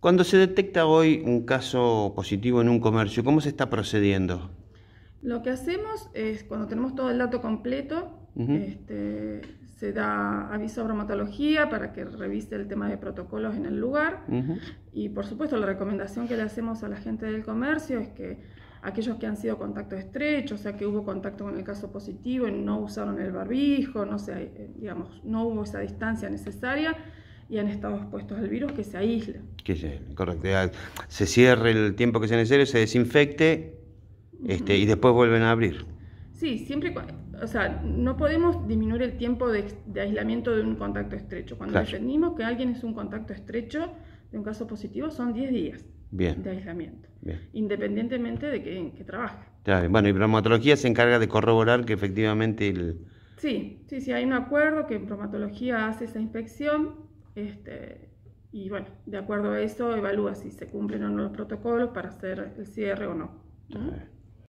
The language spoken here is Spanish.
Cuando se detecta hoy un caso positivo en un comercio, ¿cómo se está procediendo? Lo que hacemos es, cuando tenemos todo el dato completo, este, se da aviso a bromatología para que revise el tema de protocolos en el lugar. Y por supuesto, la recomendación que le hacemos a la gente del comercio es que aquellos que han sido contacto estrecho, o sea que hubo contacto con el caso positivo y no usaron el barbijo, no sé, eh, digamos, no hubo esa distancia necesaria y han estado expuestos al virus, que se aísle. Que se, correcto, se cierre el tiempo que sea necesario, se desinfecte este, y después vuelven a abrir. Sí, siempre, o sea, no podemos disminuir el tiempo de, aislamiento de un contacto estrecho. Cuando definimos que alguien es un contacto estrecho de un caso positivo, son 10 días de aislamiento, independientemente de que, que trabaje. bueno, y bromatología se encarga de corroborar que efectivamente el... Sí, sí, sí, hay un acuerdo que bromatología hace esa inspección este, y bueno, de acuerdo a eso evalúa si se cumplen o no los protocolos para hacer el cierre o no.